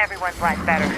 Everyone's life better.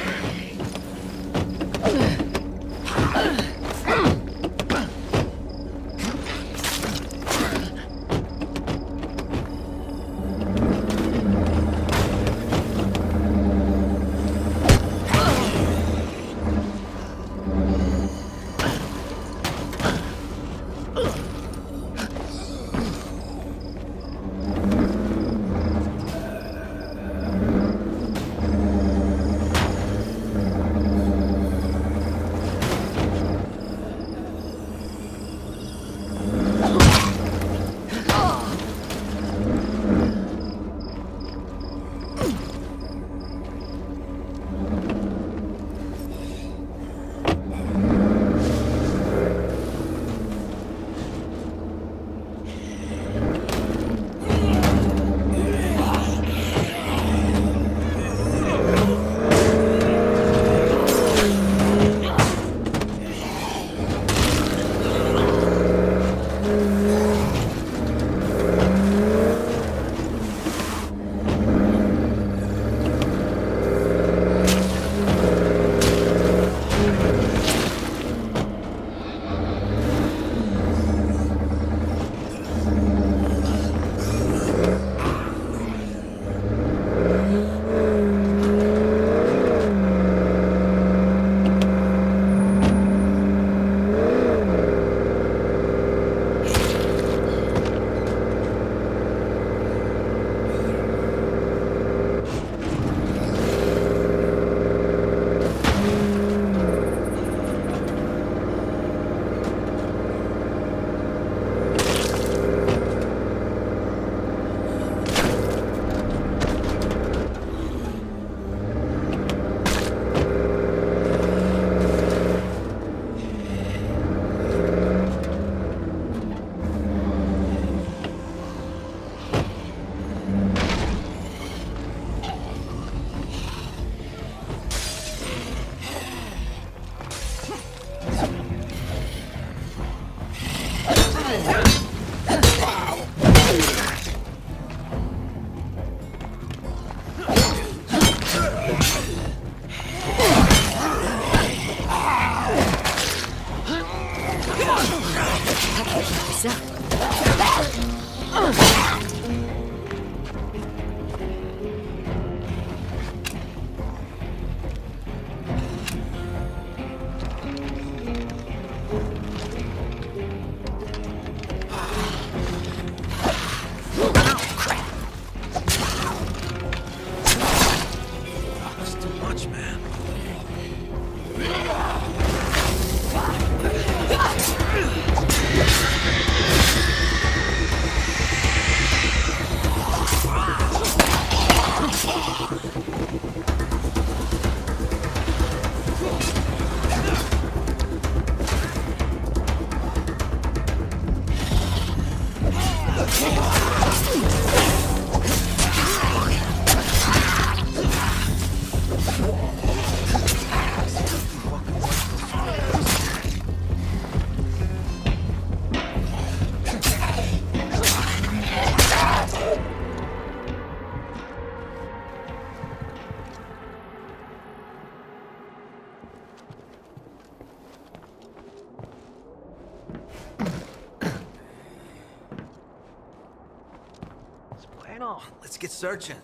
On, let's get searching.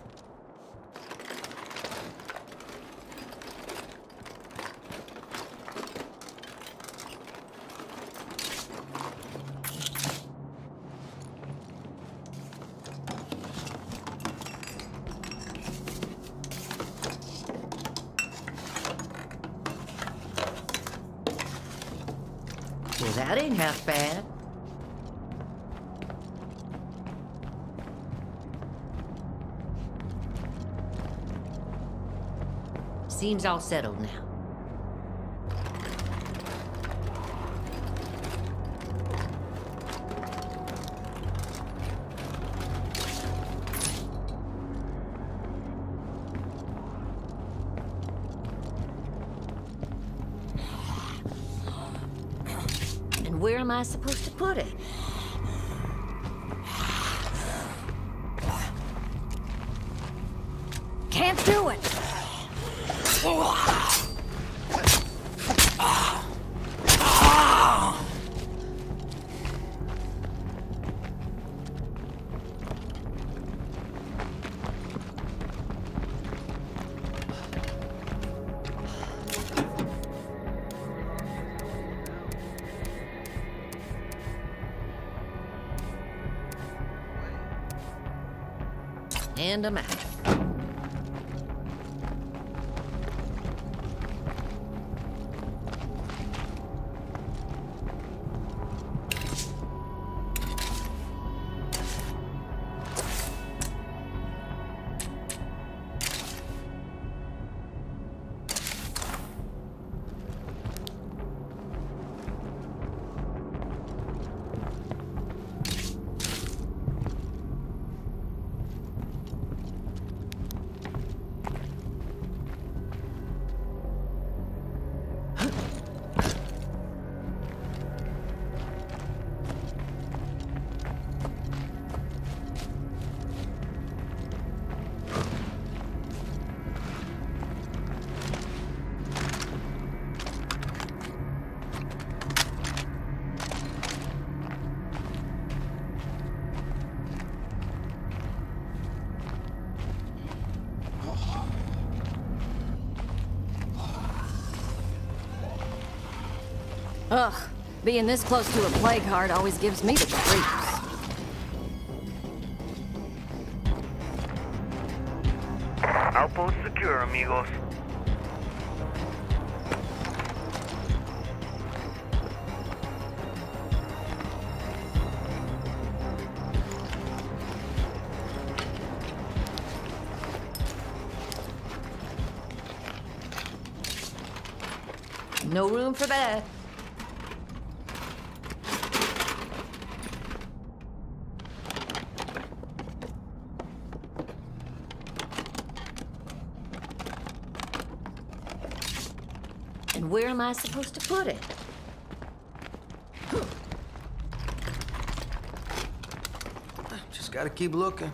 Well, that ain't half bad. Seems all settled now. And I'm out. Ugh. Being this close to a plague heart always gives me the creeps. Outpost secure, amigos. No room for that. And where am I supposed to put it? Just gotta keep looking.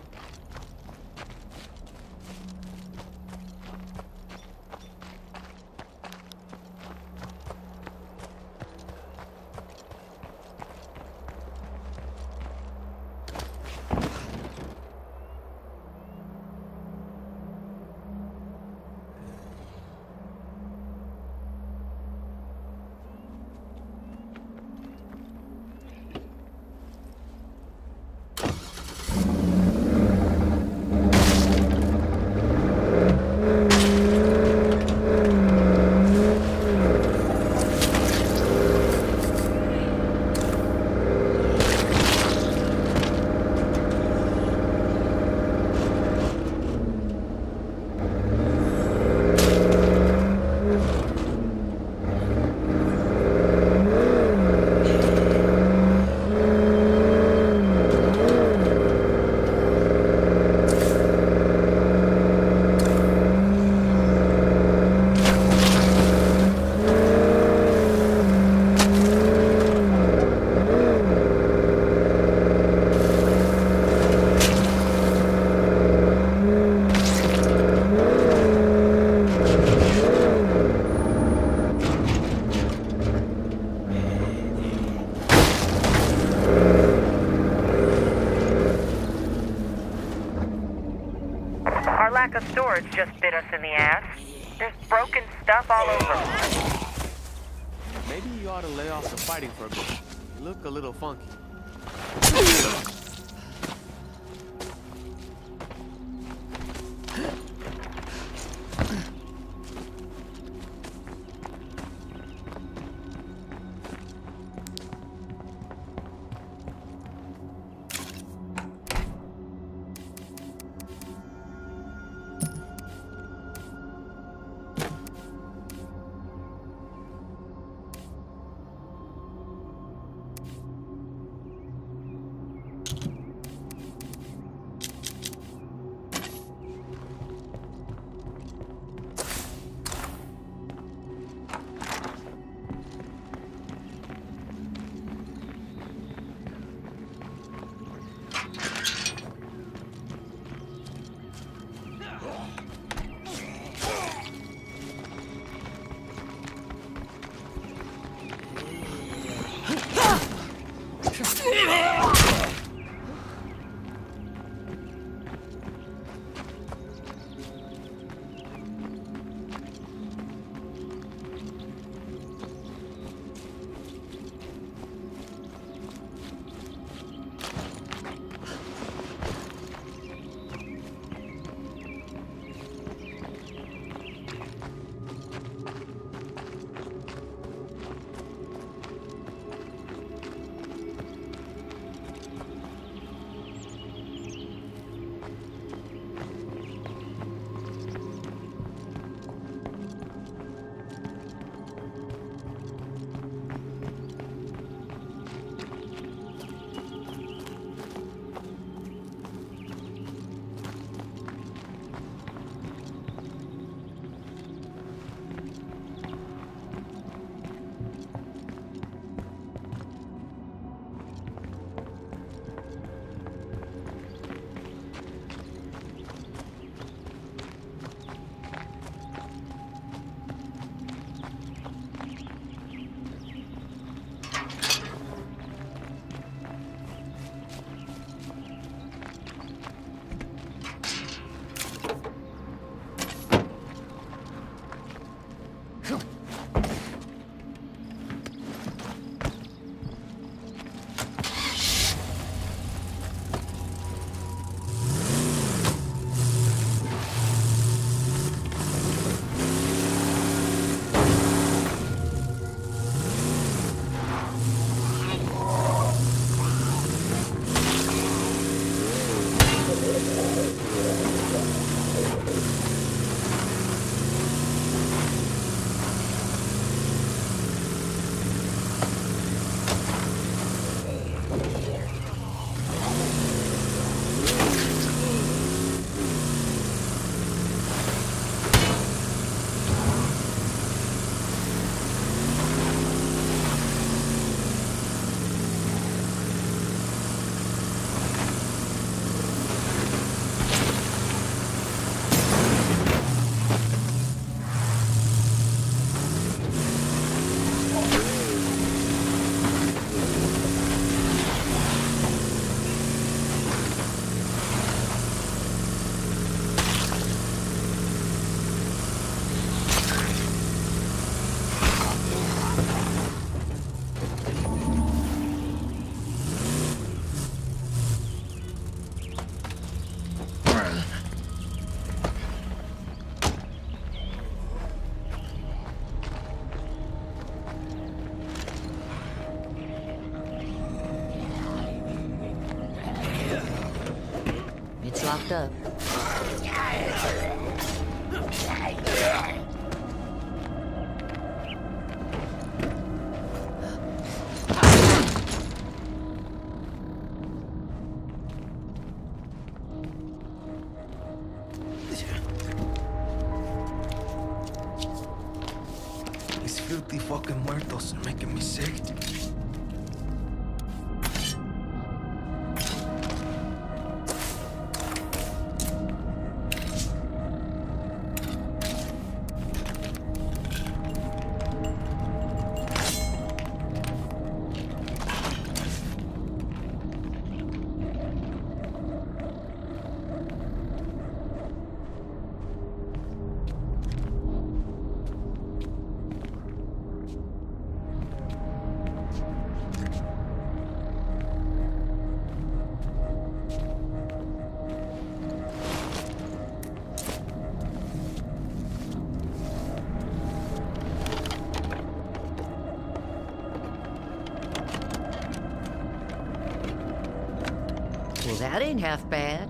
Ain't half bad.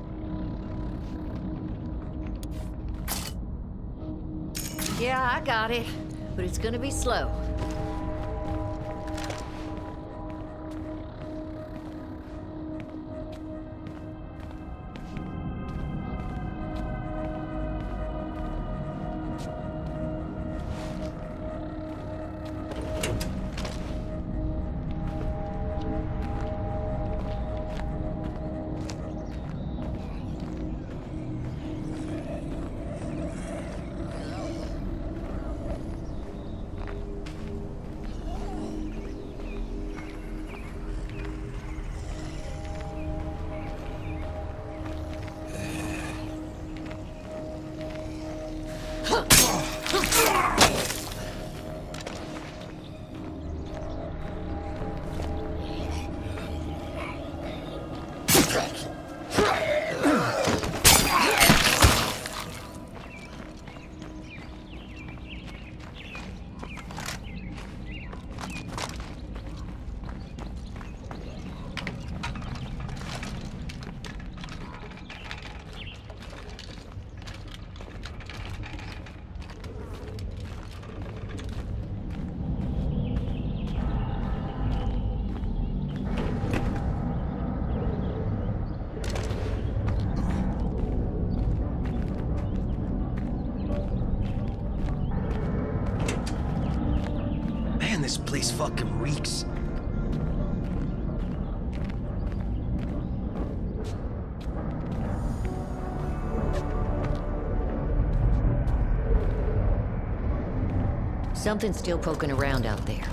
Yeah, I got it, but it's gonna be slow. Fucking reeks. Something's still poking around out there.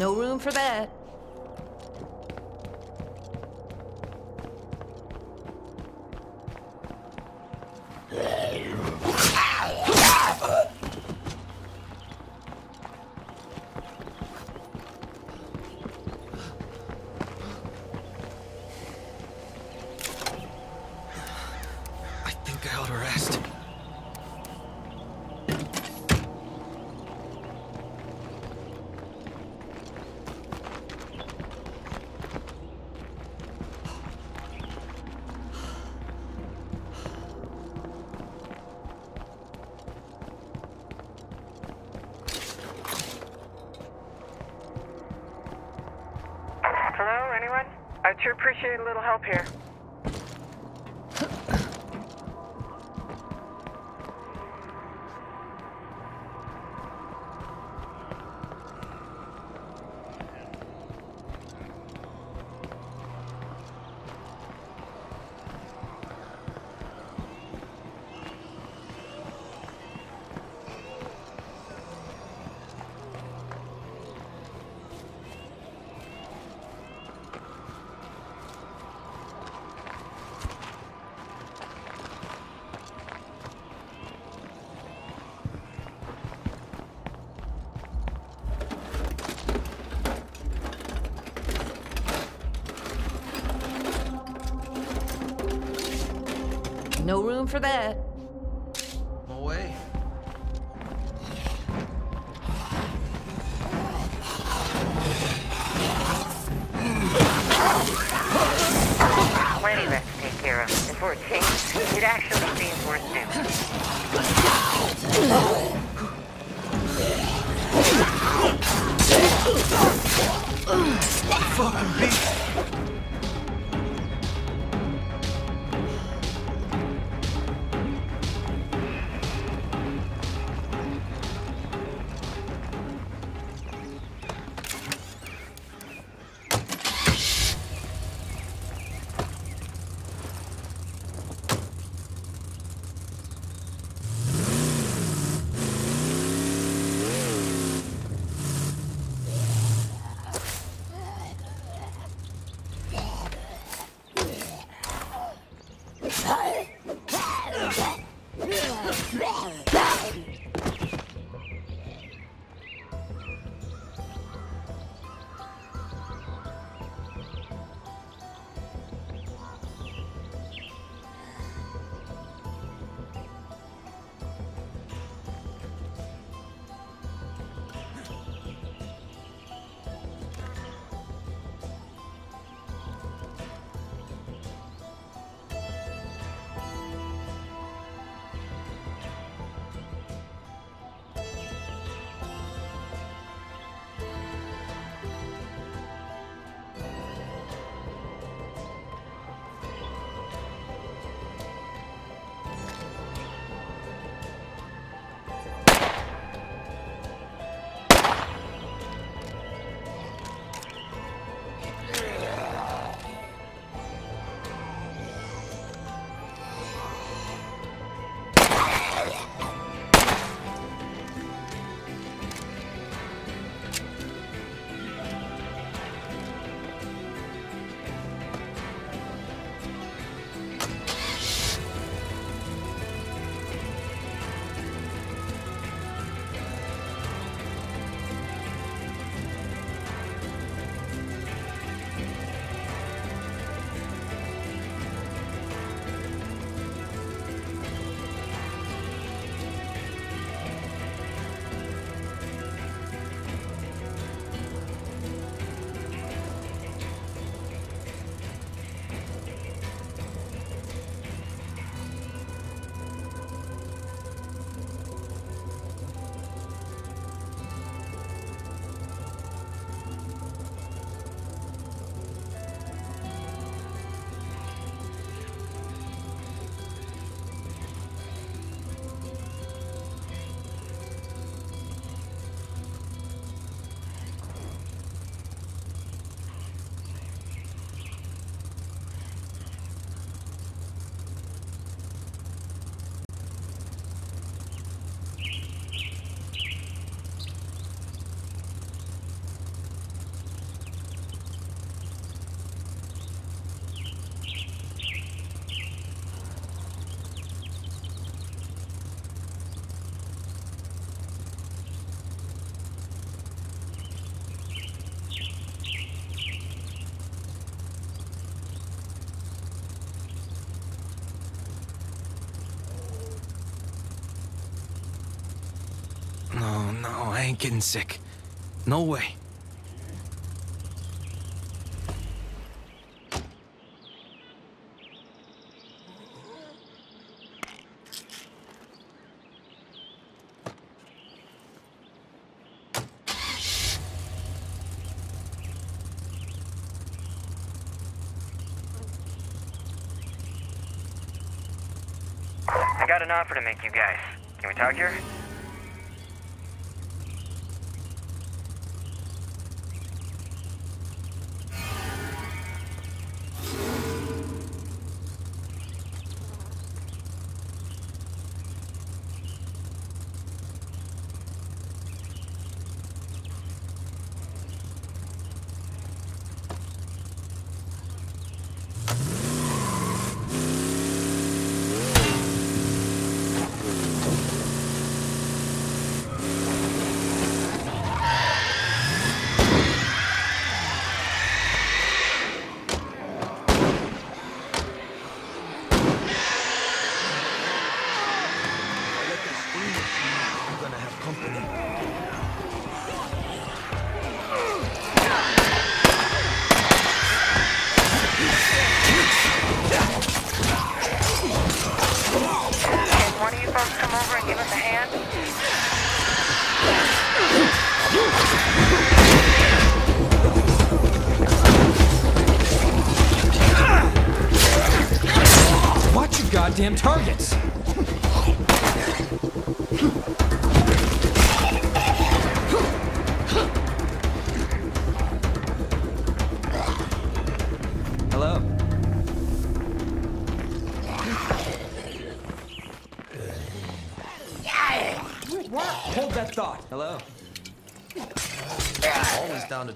No room for that. For that. Ain't getting sick. No way. I got an offer to make you guys. Can we talk here?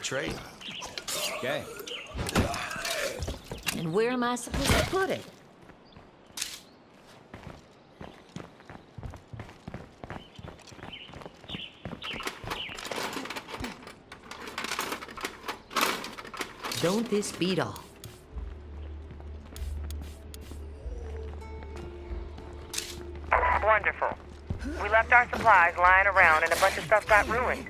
Trade. Okay. And where am I supposed to put it? Don't this beat all? Wonderful. We left our supplies lying around and a bunch of stuff got ruined.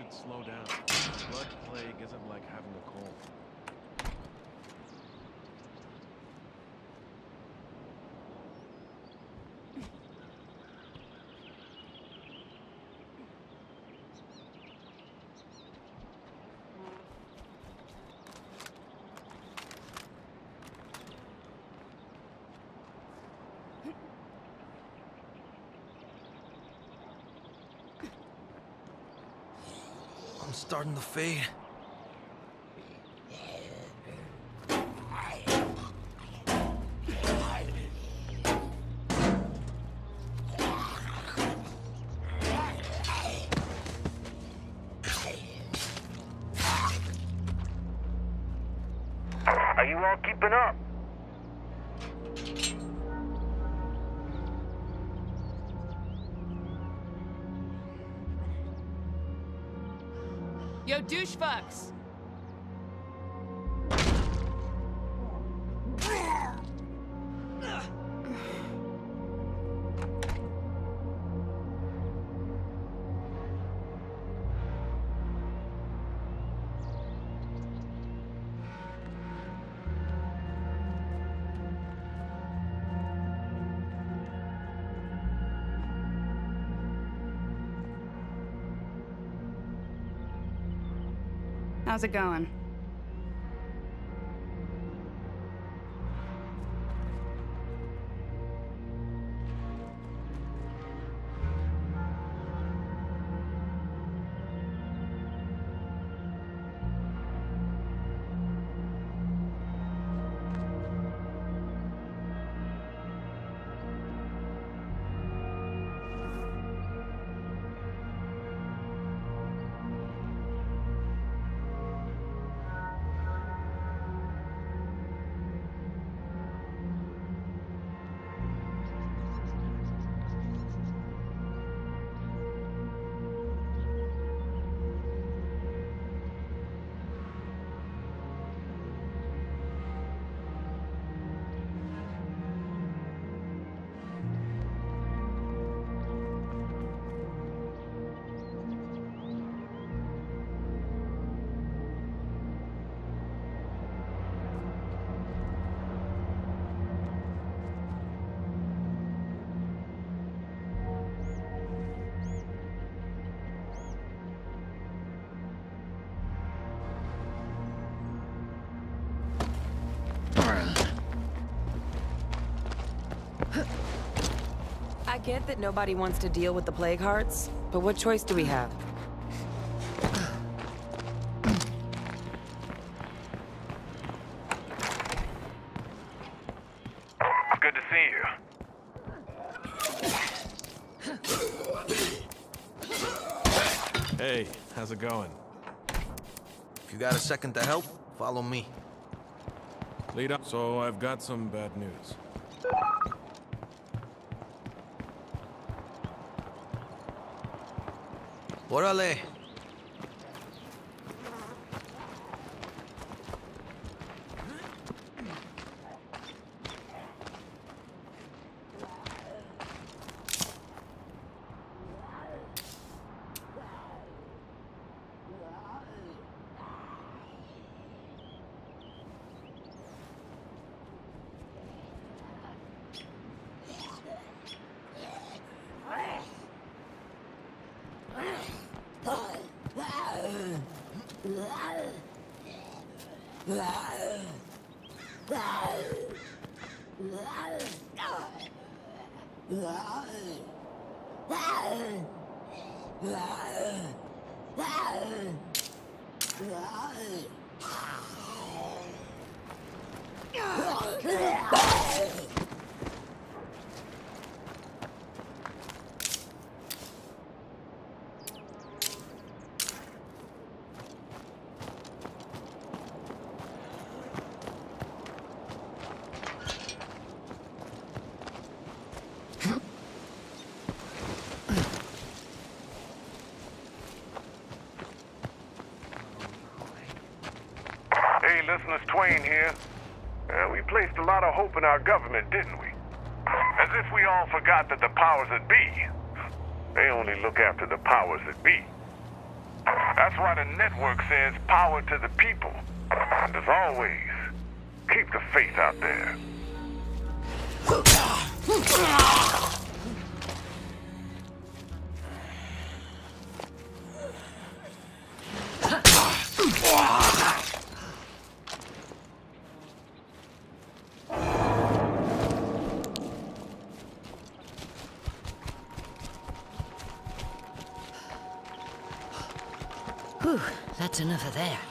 Should slow down. Blood plague isn't like having a cold. I'm starting to fade. Yo, How's it going? Get that nobody wants to deal with the Plague Hearts, but what choice do we have? Good to see you. Hey, how's it going? If you got a second to help, follow me. Lead up. So I've got some bad news. Órale. Hey, listeners, Twain here. Uh, we placed a lot of hope in our government, didn't we? As if we all forgot that the powers that be, they only look after the powers that be. That's why the network says power to the people. And as always, keep the faith out there. That's enough of that.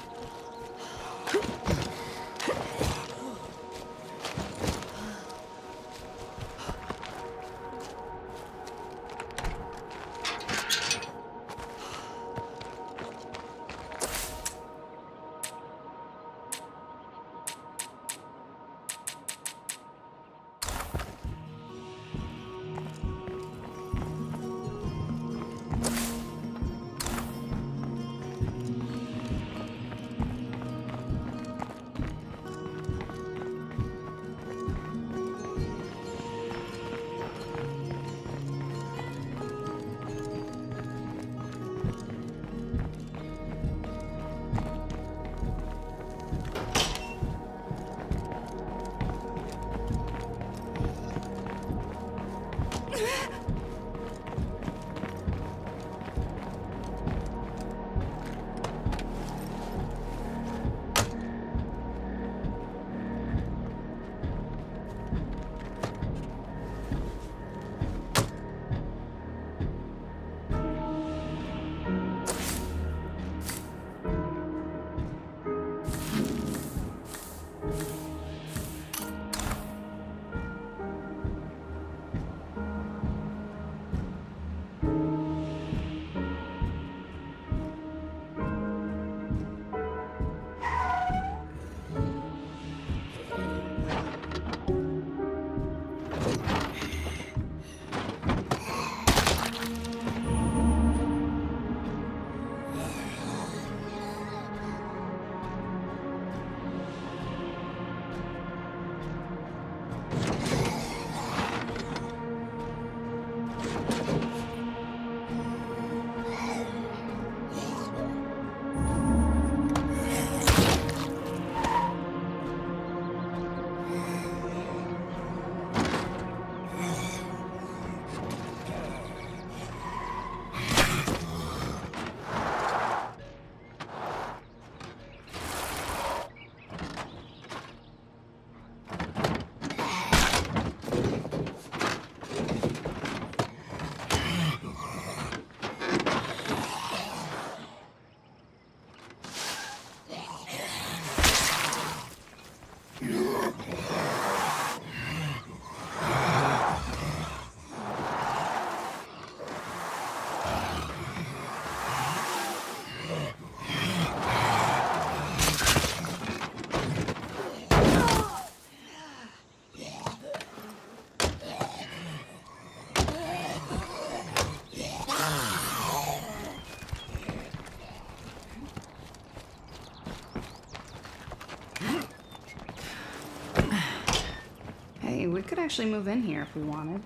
Actually move in here if we wanted.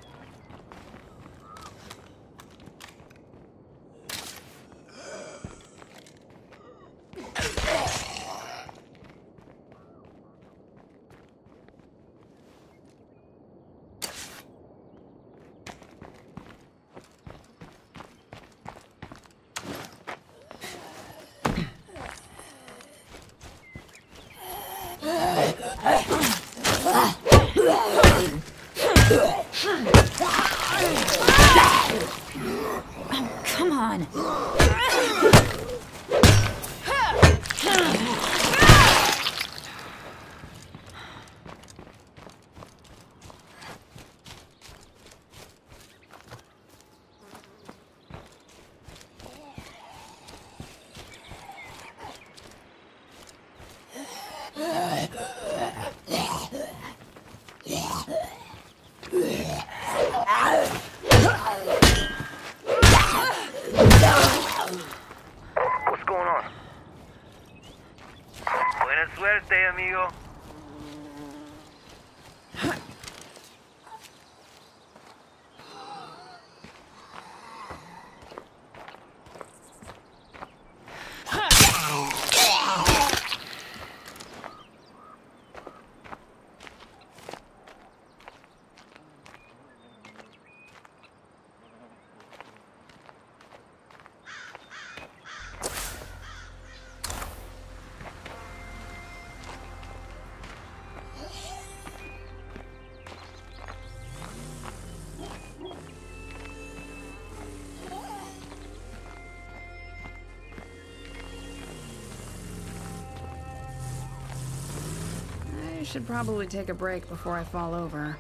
I should probably take a break before I fall over.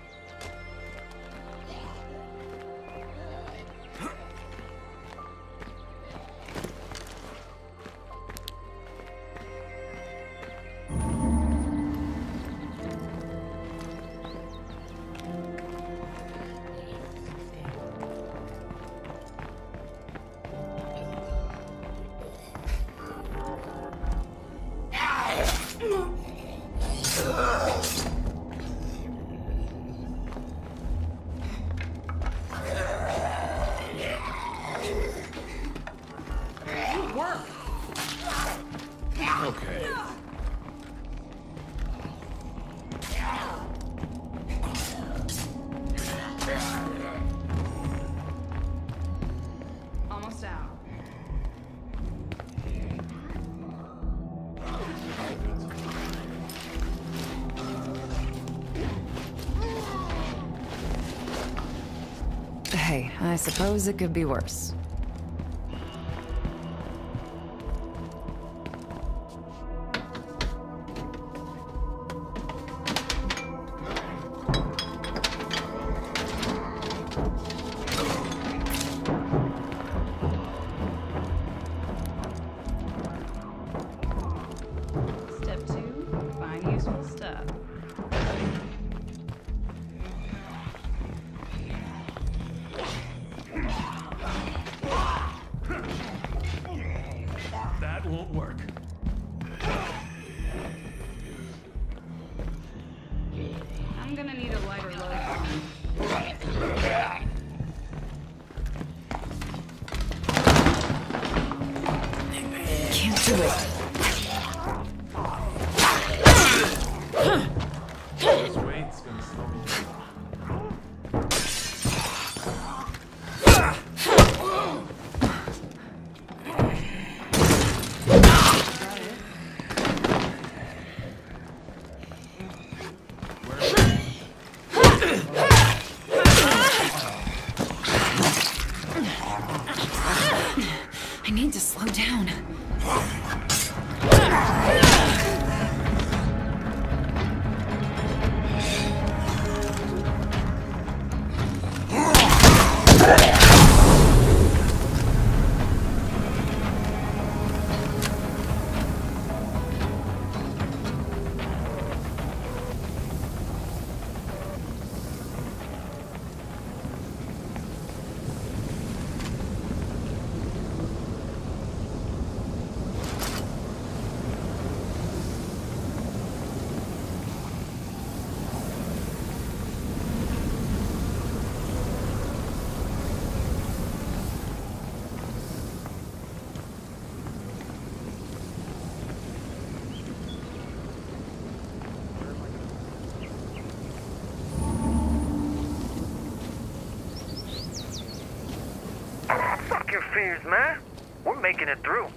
I suppose it could be worse. Man. We're making it through.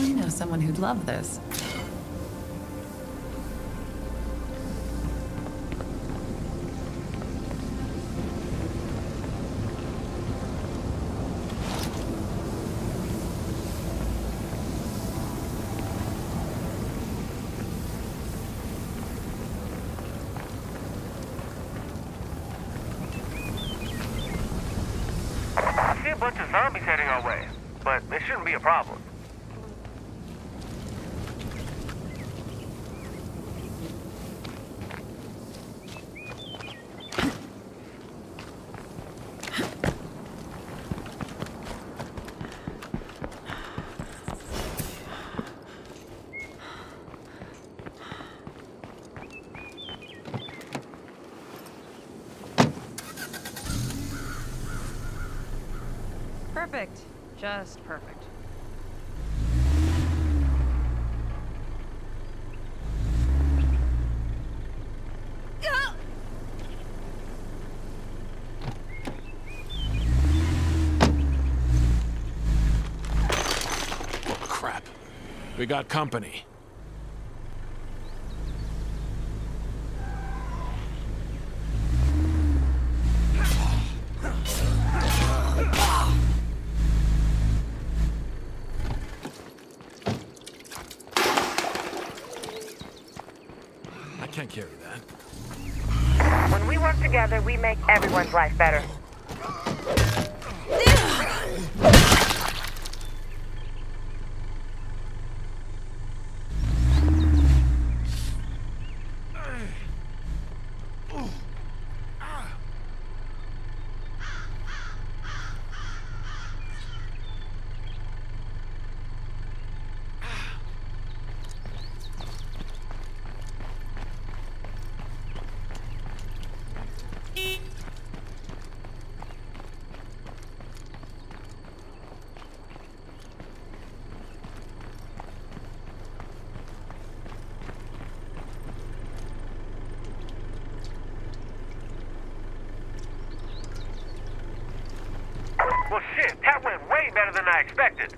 I know someone who'd love this. I see a bunch of zombies heading our way, but it shouldn't be a problem. Perfect. Just perfect. Crap. We got company. Carry that. When we work together, we make everyone's life better. Well, shit, that went way better than I expected.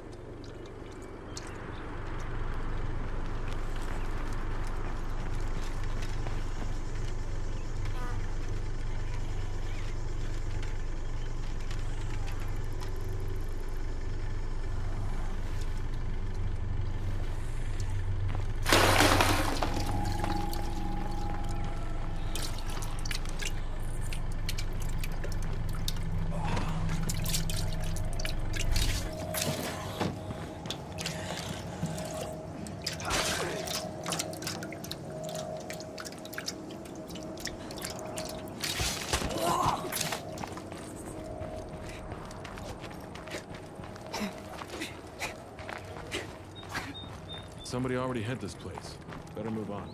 Somebody already hit this place. Better move on.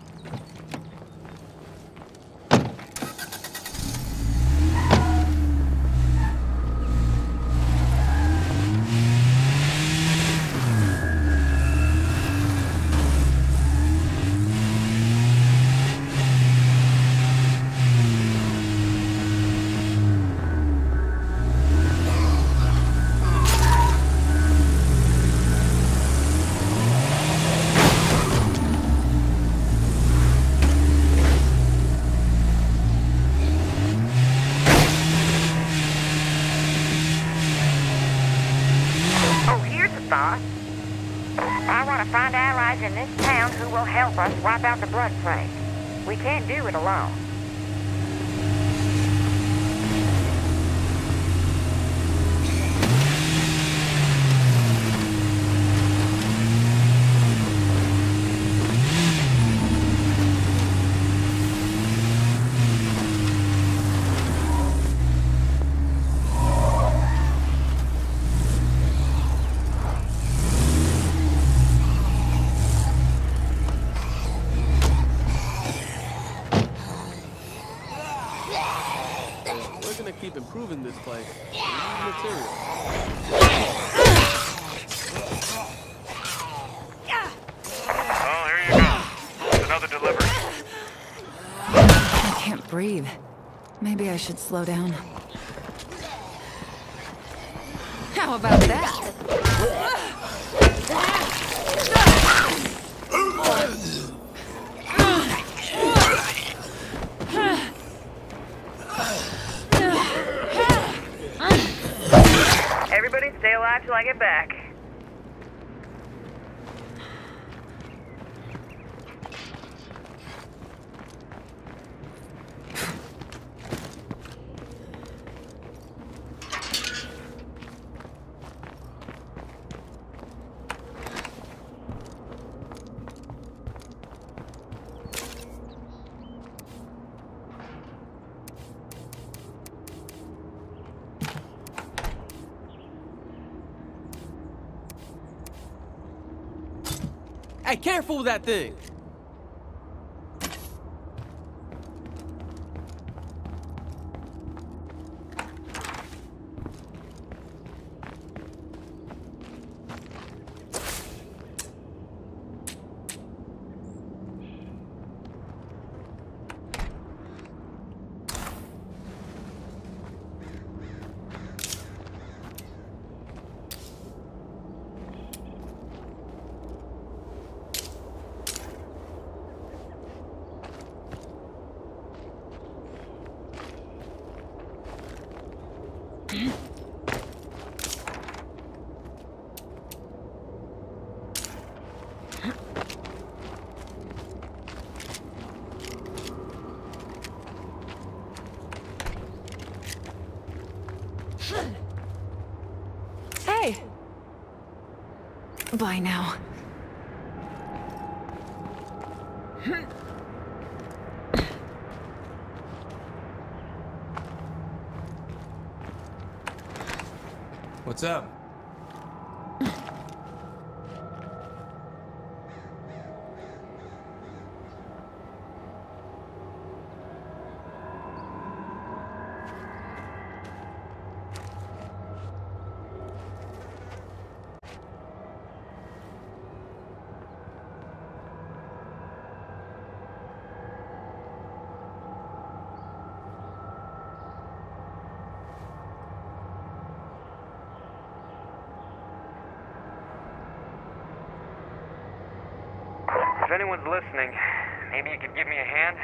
Plague. We can't do it alone. We're gonna improving this place. Material. Oh, here you go. It's another delivery. I can't breathe. Maybe I should slow down. How about that? Careful with that thing! Hey! Bye now. What's up? Listening, maybe you could give me a hand?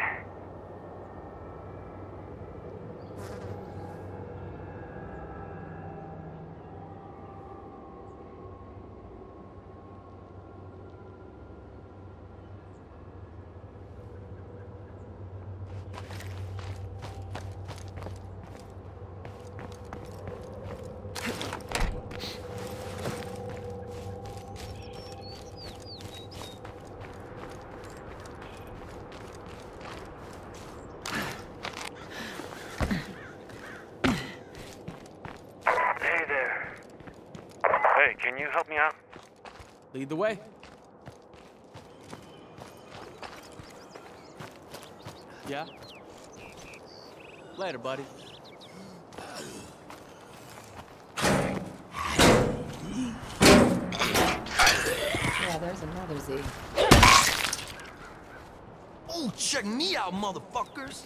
Hey there. Hey, can you help me out? Lead the way. Yeah? Later, buddy. Yeah, there's another Z. Oh, check me out, motherfuckers!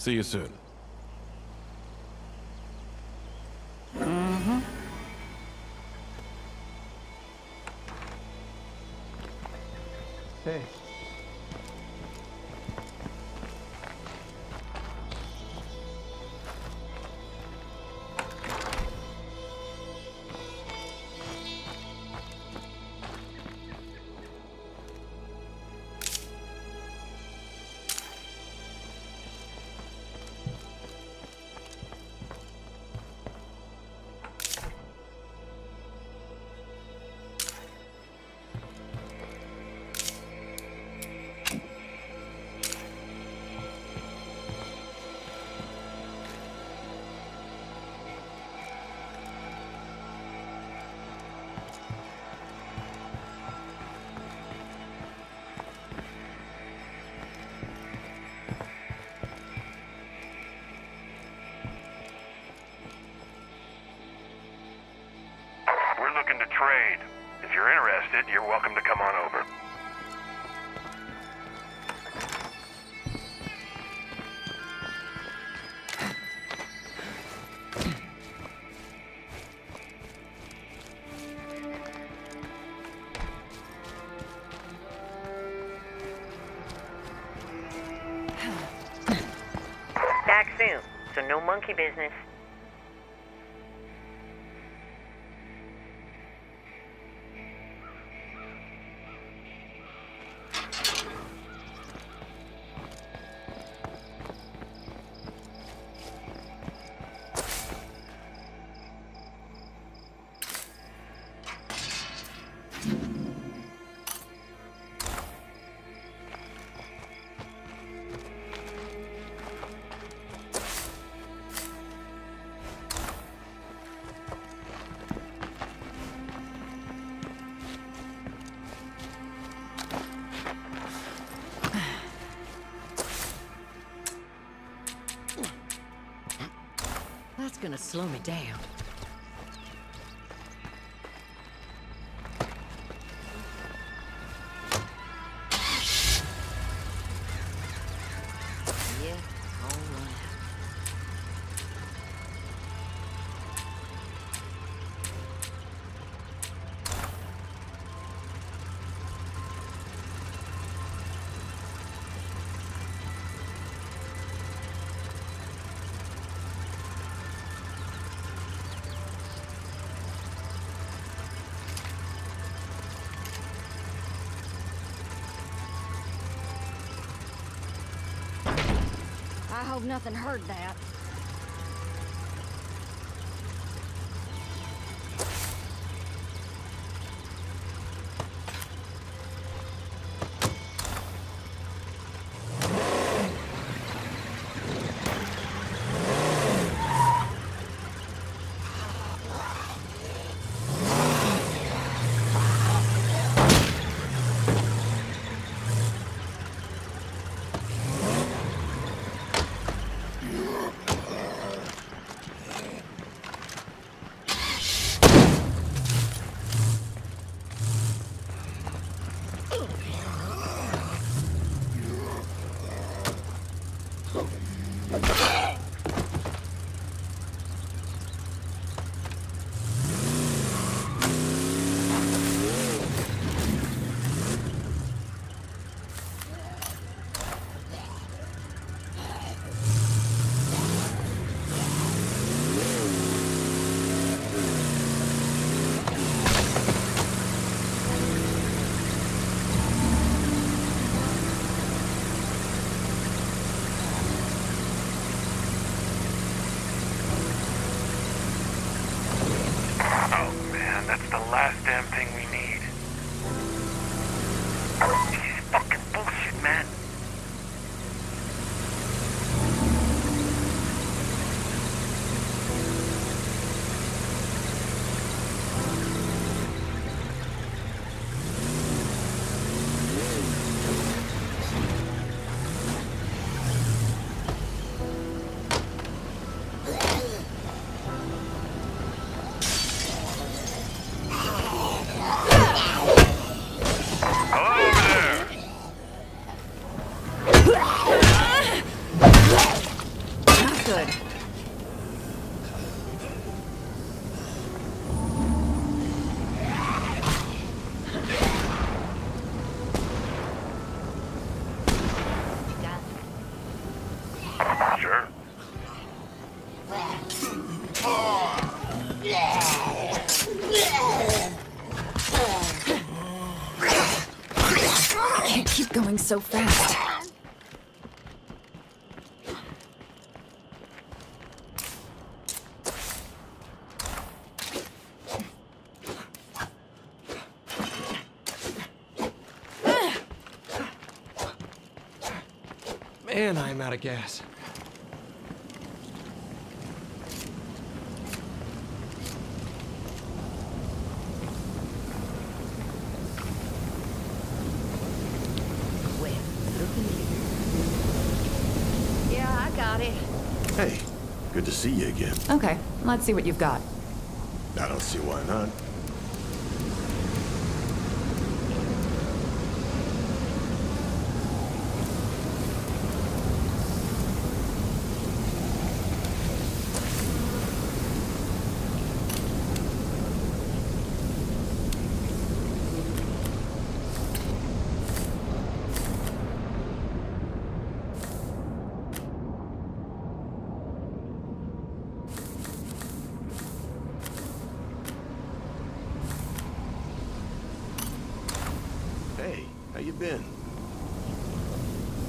See you soon. Mm-hmm. Hey. Trade. If you're interested, you're welcome to come on over. Gonna slow me down. Hope nothing heard that. So fast. Man, I'm out of gas. Yeah, I got it. Hey, good to see you again. Okay, let's see what you've got. I don't see why not. Hey, how you been?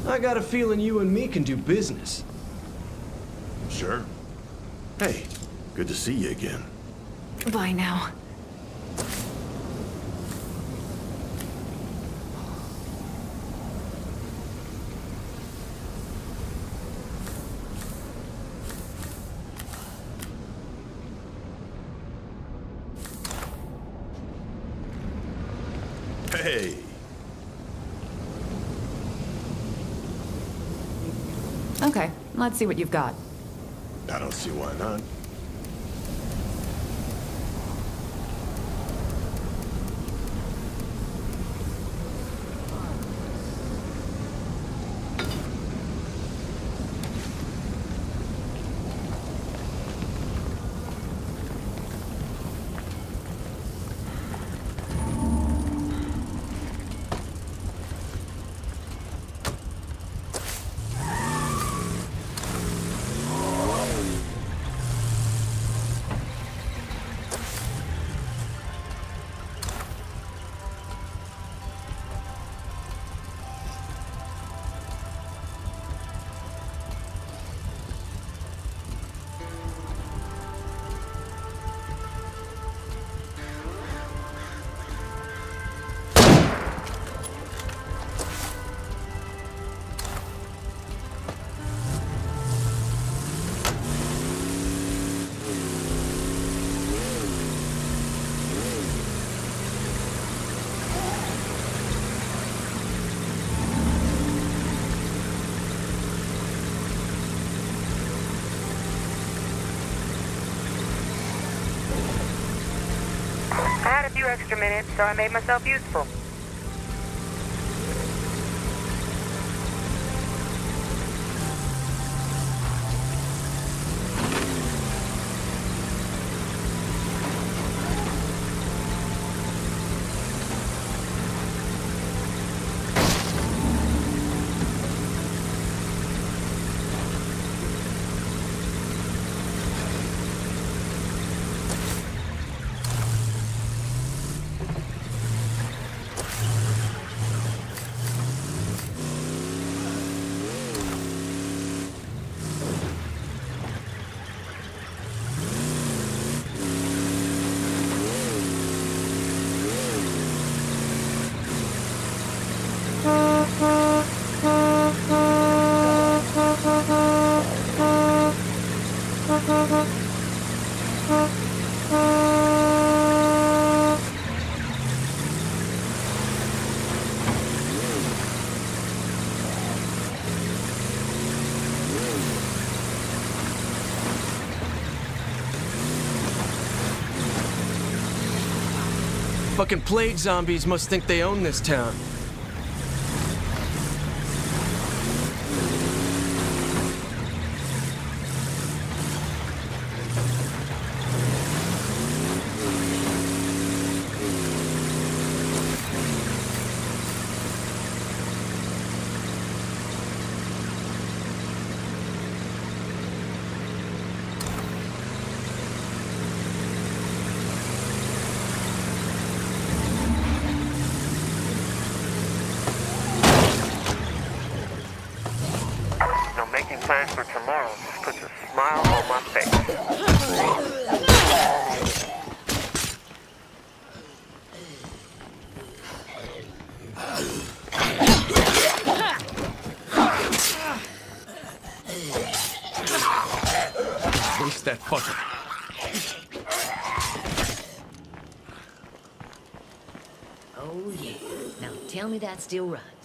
I got a feeling you and me can do business. Sure. Hey, good to see you again. Bye now. Hey, Okay, let's see what you've got. I don't see why not. Minutes, so I made myself useful. Fucking plague zombies must think they own this town. smile on my face. Waste that fucker. Oh, yeah. Now tell me that still runs.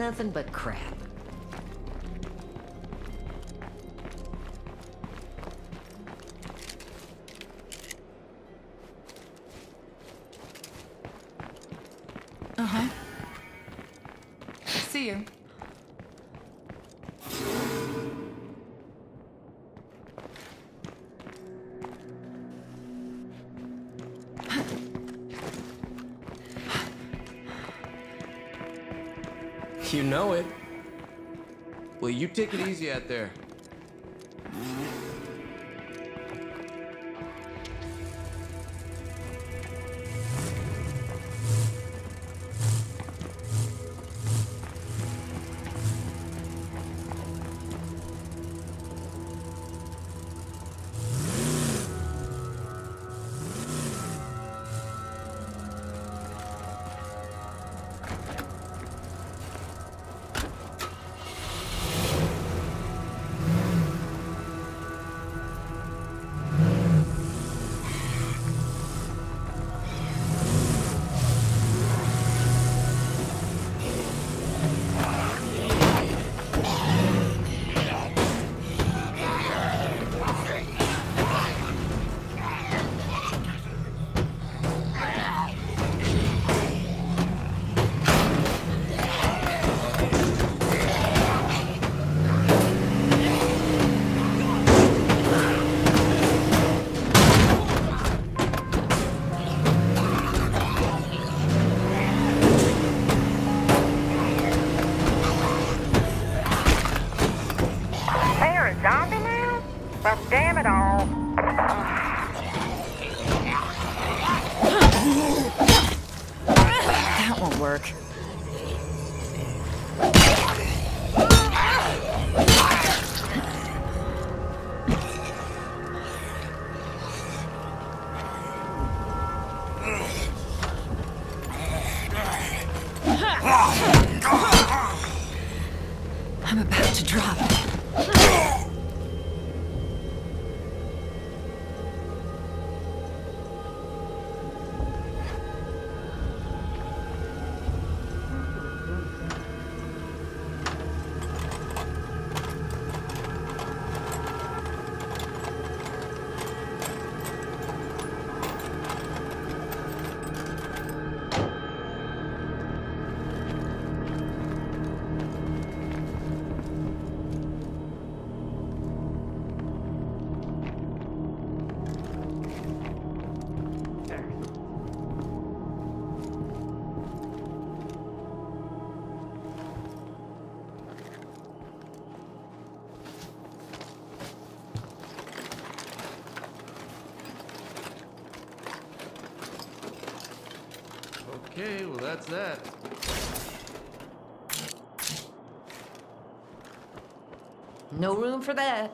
Nothing but You know it. Well, you take it easy out there. That. No room for that.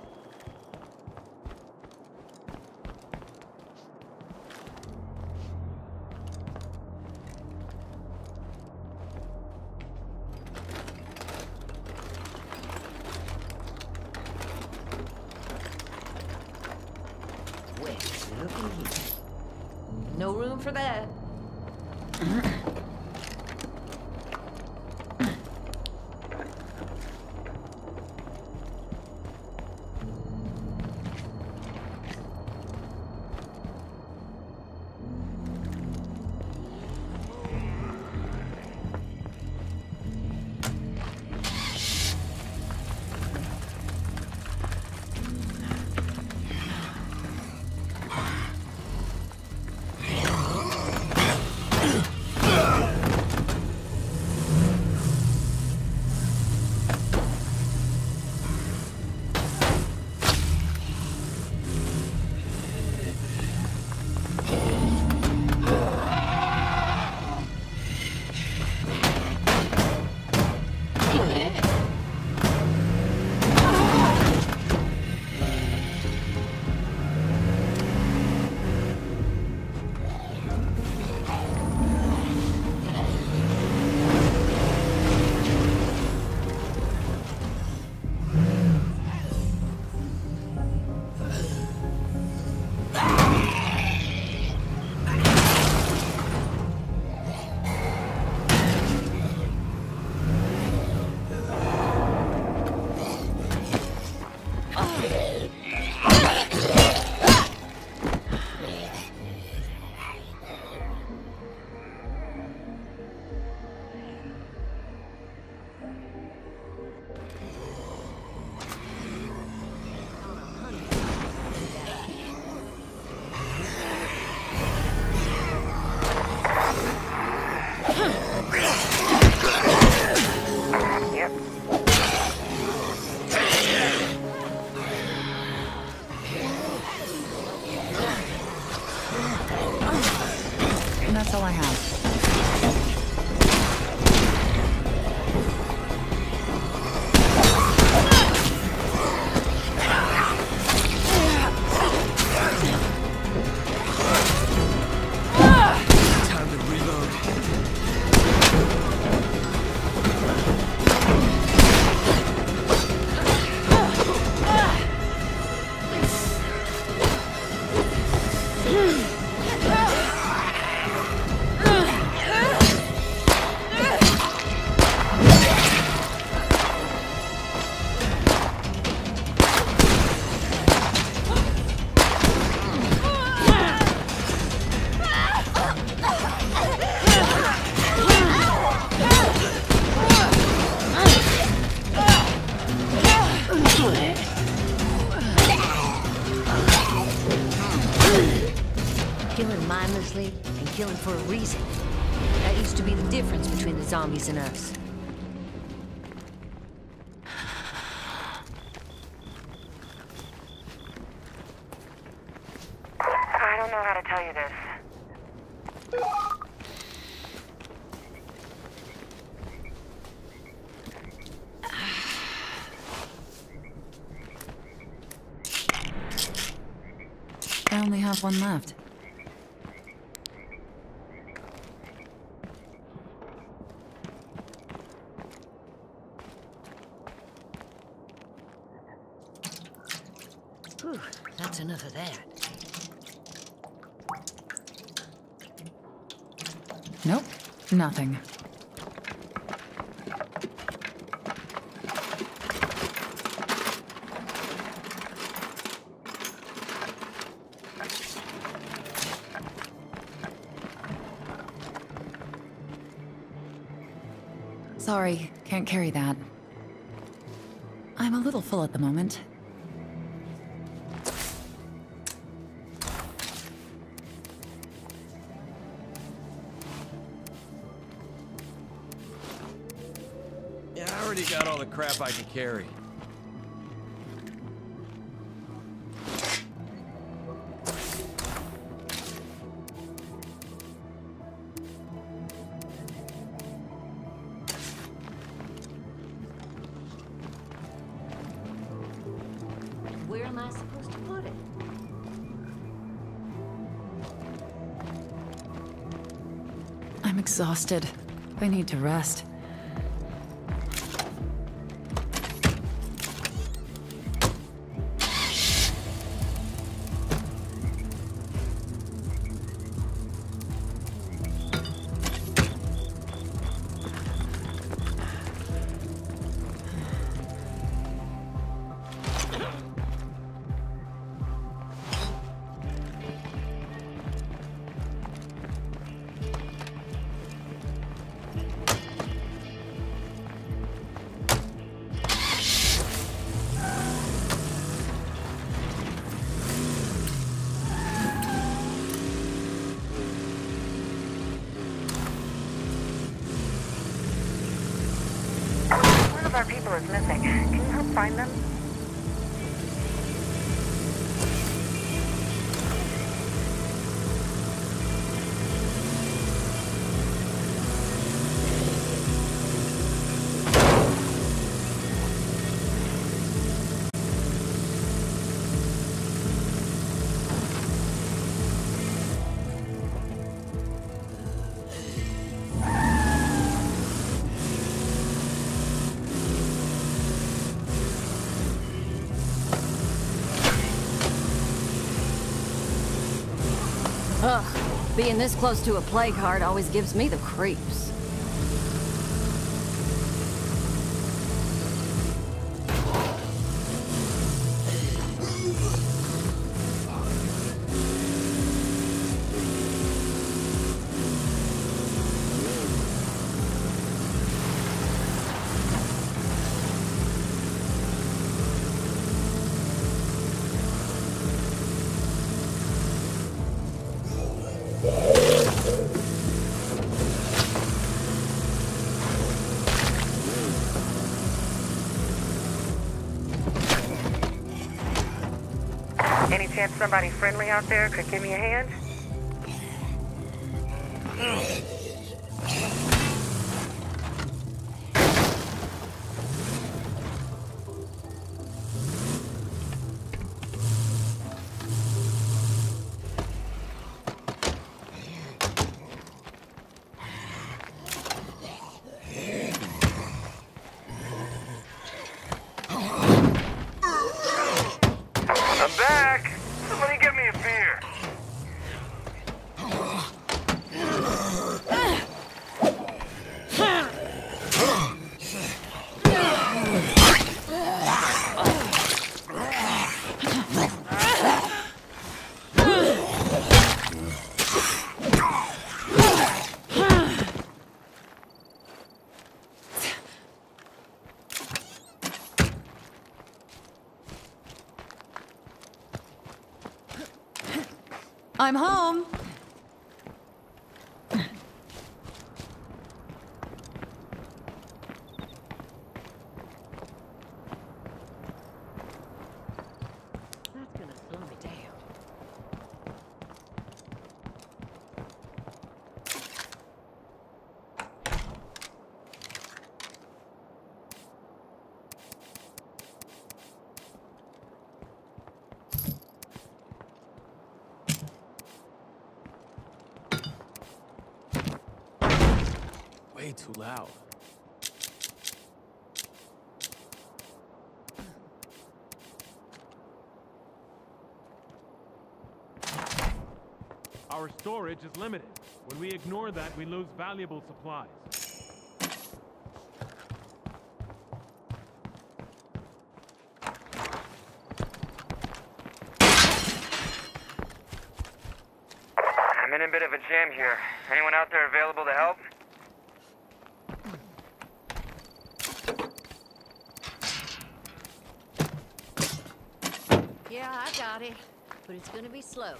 Have one left. Whew, that's enough of that. Nope, nothing. Sorry, can't carry that. I'm a little full at the moment. Yeah, I already got all the crap I can carry. Exhausted. I need to rest. Being this close to a plague heart always gives me the creeps. Out there could give me a hand? I'm home. Storage is limited. When we ignore that, we lose valuable supplies. I'm in a bit of a jam here. Anyone out there available to help? Yeah, I got it. But it's gonna be slow.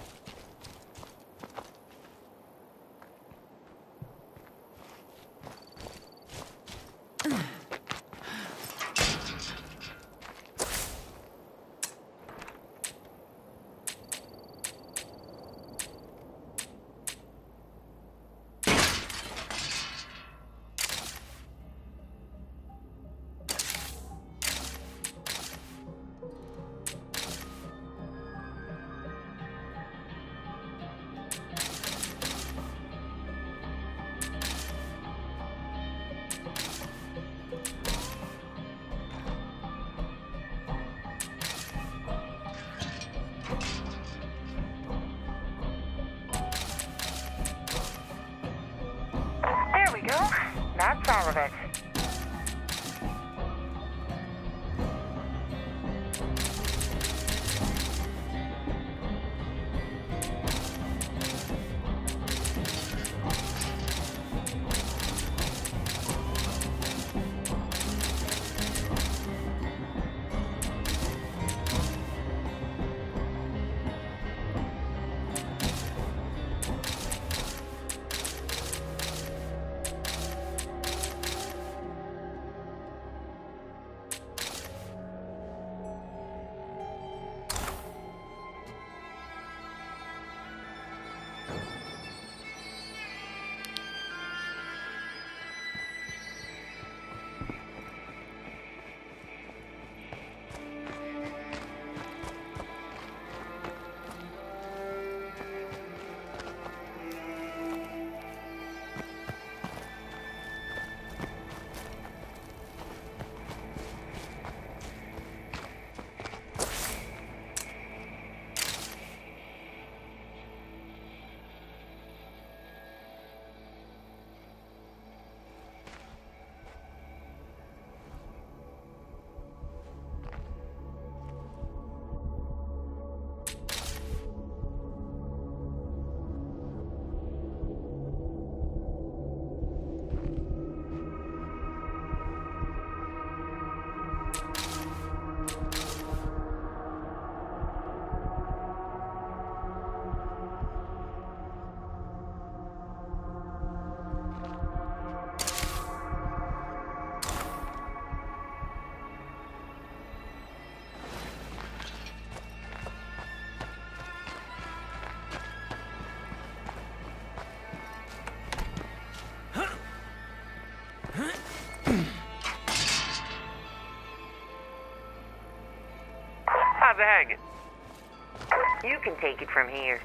You can take it from here.